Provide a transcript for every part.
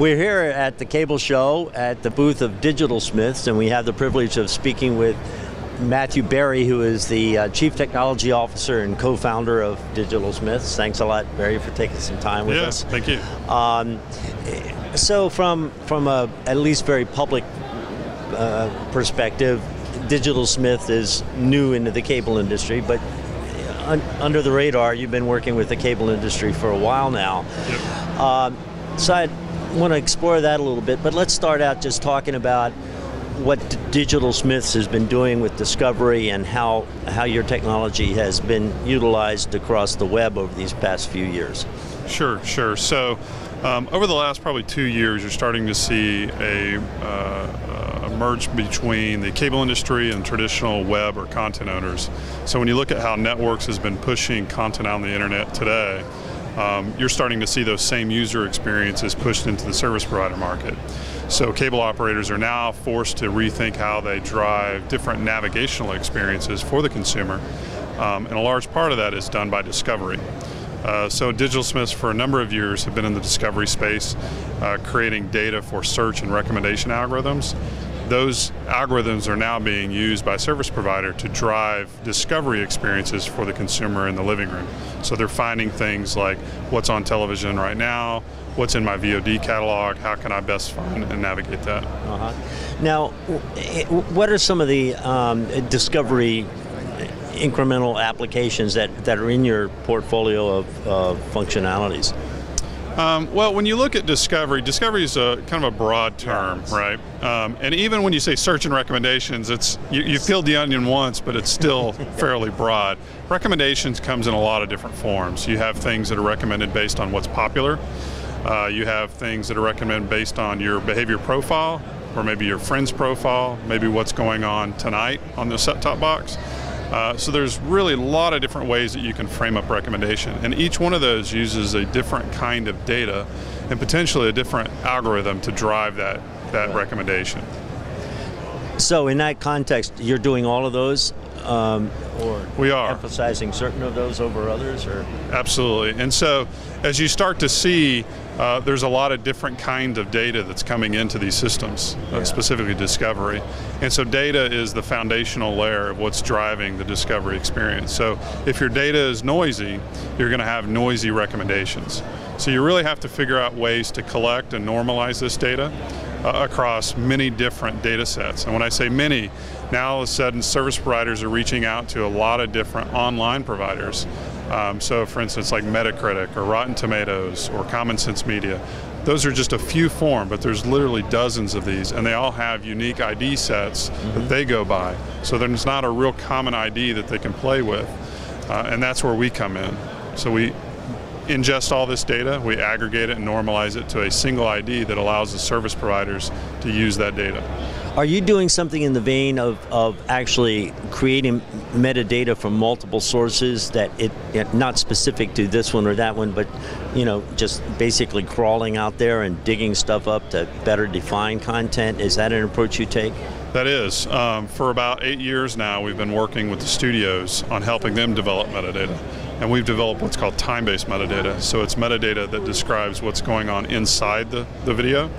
We're here at the Cable Show at the booth of Digitalsmiths, and we have the privilege of speaking with Matthew Berry, who is the uh, Chief Technology Officer and co-founder of Digitalsmiths. Thanks a lot, Berry, for taking some time with yeah, us. thank you. Um, so, from from a at least very public uh, perspective, Digital Smith is new into the cable industry, but un- under the radar, you've been working with the cable industry for a while now. Yep. Um, so I want to explore that a little bit, but let's start out just talking about what Digitalsmiths has been doing with discovery and how how your technology has been utilized across the web over these past few years. Sure, sure. So, um, over the last probably two years, you're starting to see a, uh, a merge between the cable industry and traditional web or content owners. So, when you look at how networks has been pushing content on the internet today, um, you're starting to see those same user experiences pushed into the service provider market. So cable operators are now forced to rethink how they drive different navigational experiences for the consumer, um, and a large part of that is done by discovery. Uh, so Digitalsmiths for a number of years have been in the discovery space, uh, creating data for search and recommendation algorithms. Those algorithms are now being used by service provider to drive discovery experiences for the consumer in the living room. So they're finding things like what's on television right now, what's in my VOD catalog, how can I best find and navigate that. Uh-huh. Now, what are some of the um, discovery incremental applications that, that are in your portfolio of uh, functionalities? Um, well, when you look at discovery, discovery is a kind of a broad term, right? Um, and even when you say search and recommendations, it's you, you peeled the onion once, but it's still fairly broad. Recommendations comes in a lot of different forms. You have things that are recommended based on what's popular. Uh, you have things that are recommended based on your behavior profile, or maybe your friend's profile, maybe what's going on tonight on the set-top box. Uh, so there's really a lot of different ways that you can frame up recommendation, and each one of those uses a different kind of data and potentially a different algorithm to drive that that recommendation. So in that context, you're doing all of those, um, or we are emphasizing certain of those over others, or absolutely. And so as you start to see uh, there's a lot of different kinds of data that's coming into these systems, uh, specifically discovery. And so data is the foundational layer of what's driving the discovery experience. So if your data is noisy, you're going to have noisy recommendations. So you really have to figure out ways to collect and normalize this data uh, across many different data sets. And when I say many, now all of a sudden service providers are reaching out to a lot of different online providers um, so, for instance, like Metacritic or Rotten Tomatoes or Common Sense Media, those are just a few form, but there's literally dozens of these, and they all have unique ID sets mm-hmm. that they go by. So there's not a real common ID that they can play with, uh, and that's where we come in. So we ingest all this data, we aggregate it and normalize it to a single ID that allows the service providers to use that data. Are you doing something in the vein of, of actually creating metadata from multiple sources that it, not specific to this one or that one, but you know just basically crawling out there and digging stuff up to better define content? Is that an approach you take? That is. Um, for about eight years now, we've been working with the studios on helping them develop metadata. And we've developed what's called time based metadata. So it's metadata that describes what's going on inside the, the video.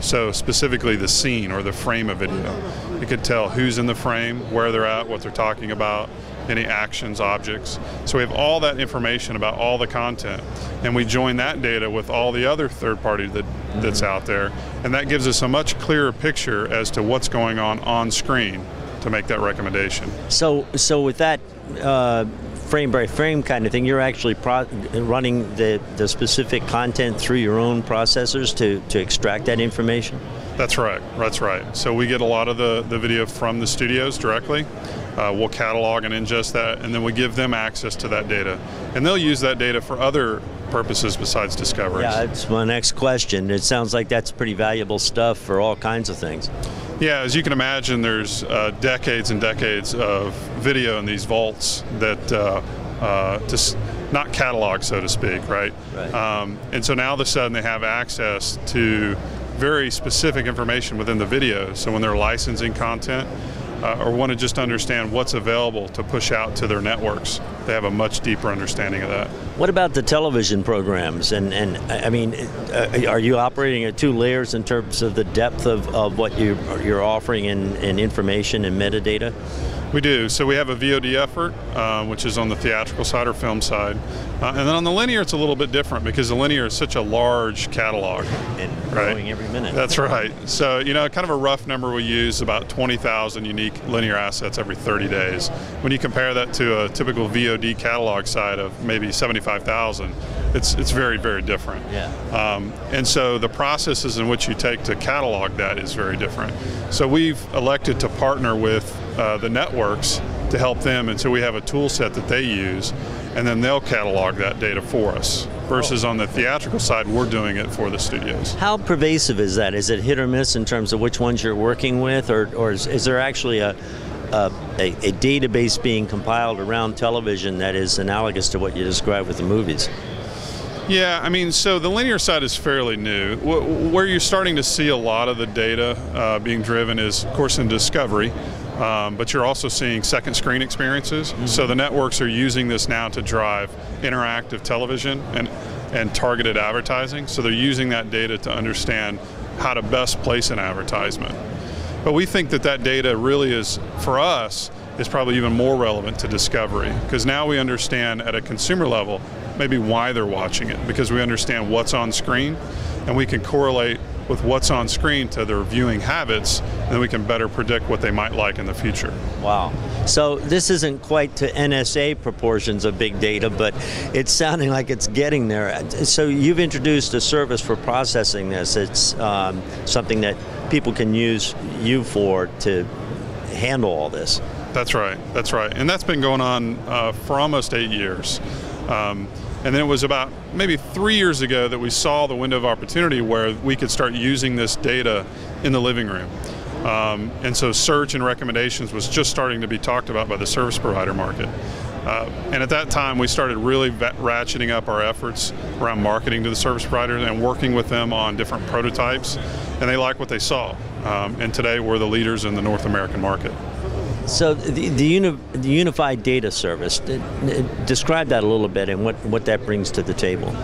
So specifically the scene or the frame of video. It could tell who's in the frame, where they're at, what they're talking about, any actions, objects. So we have all that information about all the content, and we join that data with all the other third party that, that's out there, and that gives us a much clearer picture as to what's going on on screen to make that recommendation. So, so with that uh, frame by frame kind of thing, you're actually pro- running the, the specific content through your own processors to, to extract that information? That's right. That's right. So we get a lot of the, the video from the studios directly. Uh, we'll catalog and ingest that, and then we give them access to that data. And they'll use that data for other purposes besides discoveries. Yeah, that's my next question. It sounds like that's pretty valuable stuff for all kinds of things. Yeah, as you can imagine, there's uh, decades and decades of video in these vaults that uh, uh, to not catalog, so to speak, right? right. Um, and so now all of a sudden they have access to very specific information within the video. So when they're licensing content uh, or want to just understand what's available to push out to their networks, they have a much deeper understanding of that. What about the television programs? And, and I mean, uh, are you operating at two layers in terms of the depth of, of what you, you're offering in, in information and metadata? We do. So we have a VOD effort, uh, which is on the theatrical side or film side. Uh, and then on the linear, it's a little bit different because the linear is such a large catalog. And growing right? every minute. That's right. So, you know, kind of a rough number we use about 20,000 unique linear assets every 30 days. When you compare that to a typical VOD catalog side of maybe 75,000, it's, it's very, very different. Yeah. Um, and so the processes in which you take to catalog that is very different. So we've elected to partner with uh, the networks to help them, and so we have a tool set that they use, and then they'll catalog that data for us. Versus on the theatrical side, we're doing it for the studios. How pervasive is that? Is it hit or miss in terms of which ones you're working with, or, or is, is there actually a, a, a, a database being compiled around television that is analogous to what you described with the movies? Yeah, I mean, so the linear side is fairly new. Where you're starting to see a lot of the data uh, being driven is, of course, in discovery. Um, but you're also seeing second screen experiences. Mm-hmm. So the networks are using this now to drive interactive television and, and targeted advertising. So they're using that data to understand how to best place an advertisement. But we think that that data really is, for us, is probably even more relevant to discovery because now we understand at a consumer level maybe why they're watching it because we understand what's on screen and we can correlate with what's on screen to their viewing habits, and then we can better predict what they might like in the future. Wow. So this isn't quite to NSA proportions of big data, but it's sounding like it's getting there. So you've introduced a service for processing this. It's um, something that people can use you for to handle all this. That's right. That's right. And that's been going on uh, for almost eight years. Um, and then it was about maybe three years ago that we saw the window of opportunity where we could start using this data in the living room. Um, and so search and recommendations was just starting to be talked about by the service provider market. Uh, and at that time, we started really ratcheting up our efforts around marketing to the service providers and working with them on different prototypes. And they like what they saw. Um, and today, we're the leaders in the North American market. So the, the, uni, the, unified data service, describe that a little bit and what, what that brings to the table.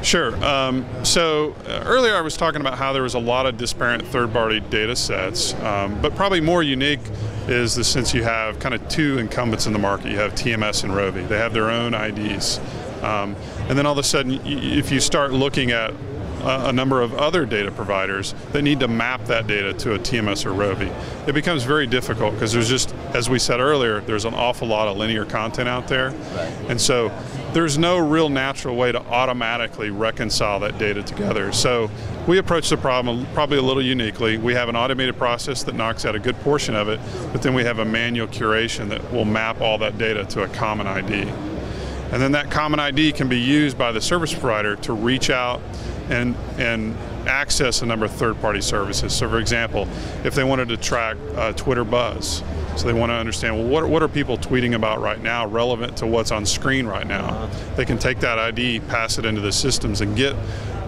Sure. Um, so uh, earlier I was talking about how there was a lot of disparate third-party data sets, um, but probably more unique is the sense you have kind of two incumbents in the market. You have TMS and Rovi. They have their own IDs. Um, and then all of a sudden, if you start looking at a, number of other data providers that need to map that data to a TMS or Rovi. It becomes very difficult because there's just, as we said earlier, there's an awful lot of linear content out there. And so there's no real natural way to automatically reconcile that data together. So we approach the problem probably a little uniquely. We have an automated process that knocks out a good portion of it, but then we have a manual curation that will map all that data to a common ID. And then that common ID can be used by the service provider to reach out and and access a number of third-party services. So, for example, if they wanted to track uh, Twitter buzz, so they want to understand well, what, what are people tweeting about right now, relevant to what's on screen right now. They can take that ID, pass it into the systems, and get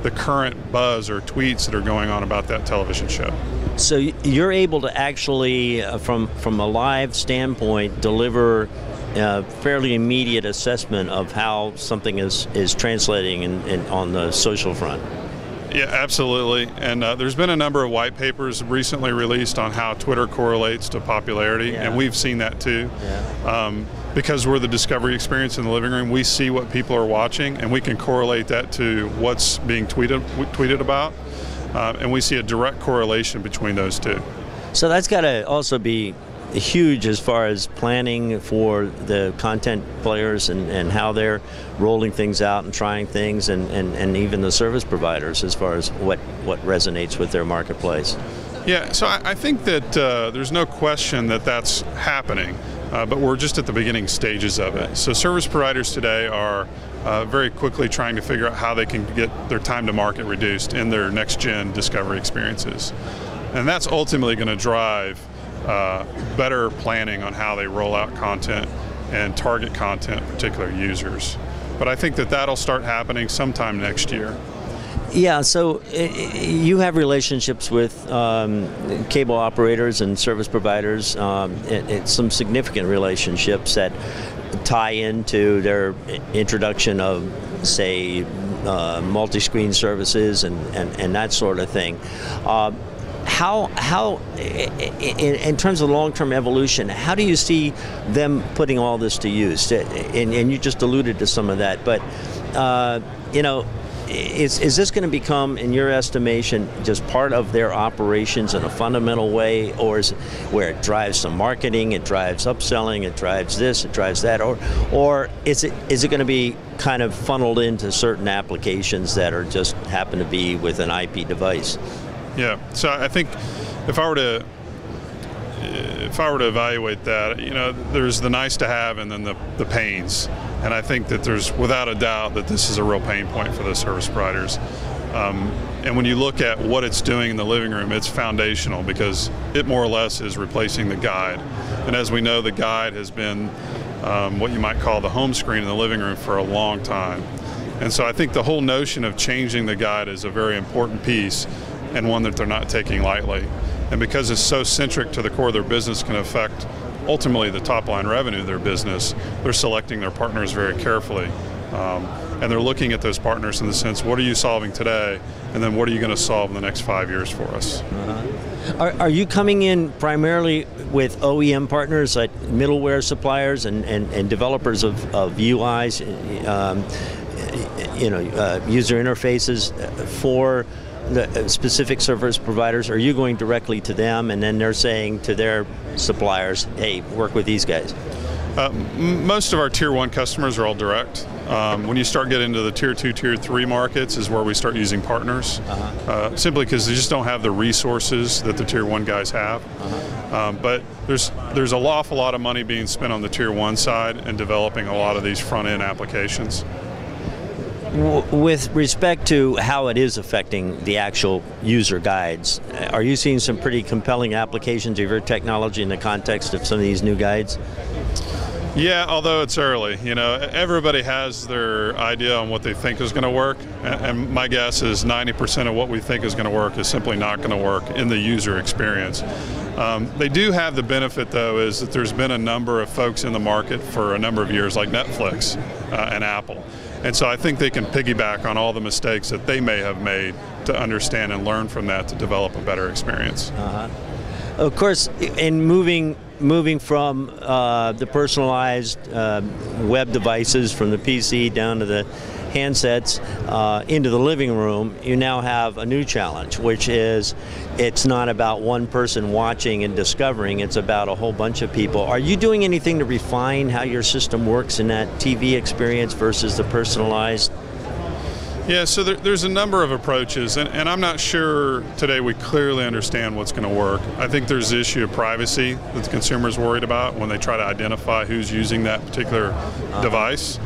the current buzz or tweets that are going on about that television show. So you're able to actually, uh, from from a live standpoint, deliver a fairly immediate assessment of how something is, is translating in, in, on the social front. Yeah, absolutely. And uh, there's been a number of white papers recently released on how Twitter correlates to popularity, yeah. and we've seen that too. Yeah. Um, because we're the discovery experience in the living room, we see what people are watching, and we can correlate that to what's being tweeted tweeted about, uh, and we see a direct correlation between those two. So that's got to also be huge as far as planning for the content players and, and how they're rolling things out and trying things and, and, and even the service providers as far as what, what resonates with their marketplace. Yeah, so I, I think that uh, there's no question that that's happening, uh, but we're just at the beginning stages of it. So service providers today are uh, very quickly trying to figure out how they can get their time to market reduced in their next gen discovery experiences. And that's ultimately going to drive uh, better planning on how they roll out content and target content particular users. But I think that that'll start happening sometime next year. Yeah, so you have relationships with um, cable operators and service providers, um, it, it's some significant relationships that tie into their introduction of, say, uh, multi-screen services and, and, and that sort of thing. Uh, how how in, in, terms of long-term evolution how do you see them putting all this to use and, and you just alluded to some of that but uh, you know is, is this going to become, in your estimation, just part of their operations in a fundamental way, or is it where it drives some marketing, it drives upselling, it drives this, it drives that, or, or is it is it going to be kind of funneled into certain applications that are just happen to be with an IP device? Yeah. So I think if I were to if I were to evaluate that, you know, there's the nice to have and then the, the pains. And I think that there's without a doubt that this is a real pain point for the service providers. Um, and when you look at what it's doing in the living room, it's foundational because it more or less is replacing the guide. And as we know, the guide has been um, what you might call the home screen in the living room for a long time. And so I think the whole notion of changing the guide is a very important piece and one that they're not taking lightly. And because it's so centric to the core of their business can affect ultimately the top line revenue of their business, they're selecting their partners very carefully. Um, and they're looking at those partners in the sense, what are you solving today? And then what are you going to solve in the next five years for us? Uh-huh. Are, are, you coming in primarily with OEM partners like middleware suppliers and, and, and developers of, of UIs, um, you know, uh, user interfaces for the uh, specific service providers? Are you going directly to them and then they're saying to their suppliers, hey, work with these guys? Uh, most of our tier one customers are all direct. Um, when you start getting into the tier two, tier three markets, is where we start using partners, uh-huh. uh, simply because they just don't have the resources that the tier one guys have. Uh-huh. Um, but there's there's an awful lot of money being spent on the tier one side and developing a lot of these front end applications with respect to how it is affecting the actual user guides, are you seeing some pretty compelling applications of your technology in the context of some of these new guides? Yeah, although it's early, you know, everybody has their idea on what they think is going to work, and my guess is 90% of what we think is going to work is simply not going to work in the user experience. Um, they do have the benefit, though, is that there's been a number of folks in the market for a number of years, like Netflix uh, and Apple. And so I think they can piggyback on all the mistakes that they may have made to understand and learn from that to develop a better experience. Uh-huh. Of course, in moving moving from uh, the personalized uh, web devices from the PC down to the handsets uh, into the living room, you now have a new challenge, which is it's not about one person watching and discovering, it's about a whole bunch of people. Are you doing anything to refine how your system works in that TV experience versus the personalized? Yeah, so there, there's a number of approaches, and, and, I'm not sure today we clearly understand what's going to work. I think there's the issue of privacy that the consumer's worried about when they try to identify who's using that particular uh-huh. device.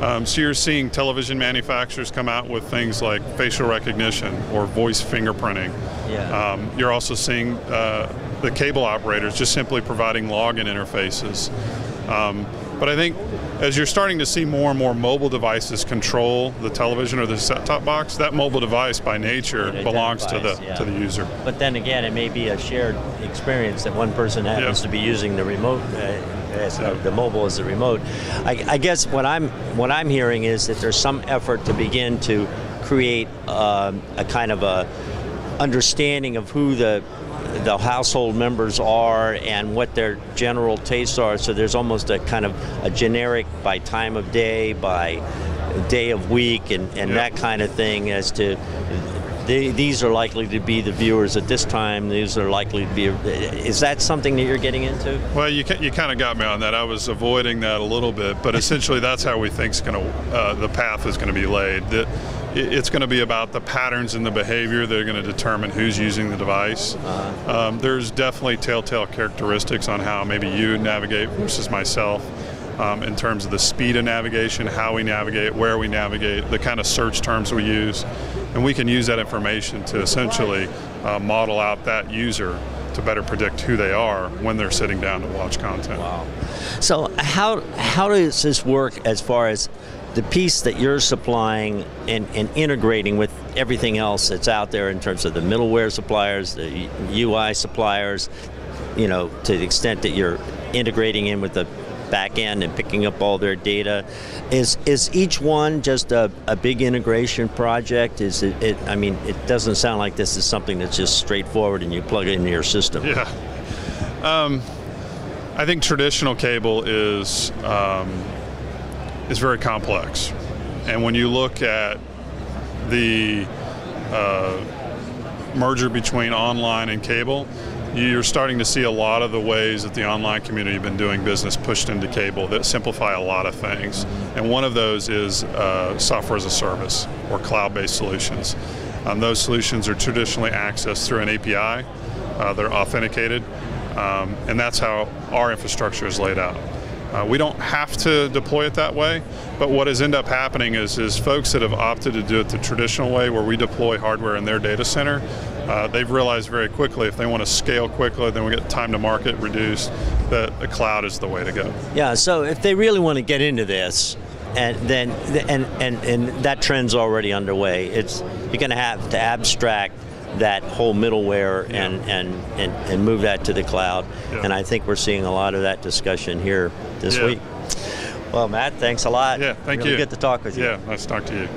Um, so you're seeing television manufacturers come out with things like facial recognition or voice fingerprinting. Yeah. Um, you're also seeing uh, the cable operators just simply providing login interfaces. Um, but I think as you're starting to see more and more mobile devices control the television or the set-top box, that mobile device by nature belongs to the yeah. to the user. But then again, it may be a shared experience that one person happens to be using the remote. Uh, as the mobile as the remote. I, I, guess what I'm what I'm hearing is that there's some effort to begin to create uh, a kind of a understanding of who the the household members are and what their general tastes are. So there's almost a kind of a generic by time of day, by day of week, and, and yep. that kind of thing as to they, these are likely to be the viewers at this time. These are likely to be. Is that something that you're getting into? Well, you you kind of got me on that. I was avoiding that a little bit, but essentially that's how we think going to uh, the path is going to be laid. That it's going to be about the patterns and the behavior that are going to determine who's using the device. Uh-huh. Um, there's definitely telltale characteristics on how maybe you navigate versus myself. Um, in terms of the speed of navigation, how we navigate, where we navigate, the kind of search terms we use and we can use that information to essentially uh, model out that user to better predict who they are when they're sitting down to watch content. Wow. So how how does this work as far as the piece that you're supplying and, and integrating with everything else that's out there in terms of the middleware suppliers, the UI suppliers, you know, to the extent that you're integrating in with the back end and picking up all their data. Is is each one just a, a big integration project? Is it, it? I mean, it doesn't sound like this is something that's just straightforward and you plug it into your system. Yeah. Um, I think traditional cable is um, is very complex, and when you look at the uh, merger between online and cable, you're starting to see a lot of the ways that the online community have been doing business pushed into cable that simplify a lot of things. And one of those is uh, software as a service or cloud-based solutions. Um, those solutions are traditionally accessed through an API. Uh, they're authenticated, um, and that's how our infrastructure is laid out. Uh, we don't have to deploy it that way, but what has ended up happening is, is folks that have opted to do it the traditional way, where we deploy hardware in their data center, uh, they've realized very quickly if they want to scale quickly, then we get time to market reduced, that the cloud is the way to go. Yeah. So if they really want to get into this, and then and and and that trend's already underway. It's you're going to have to abstract that whole middleware Yeah. and, and, and, and move that to the cloud. Yeah. And I think we're seeing a lot of that discussion here this Yeah. week. Well, Matt, thanks a lot. Yeah, thank really you. Good to talk with you. Yeah, nice to talk to you.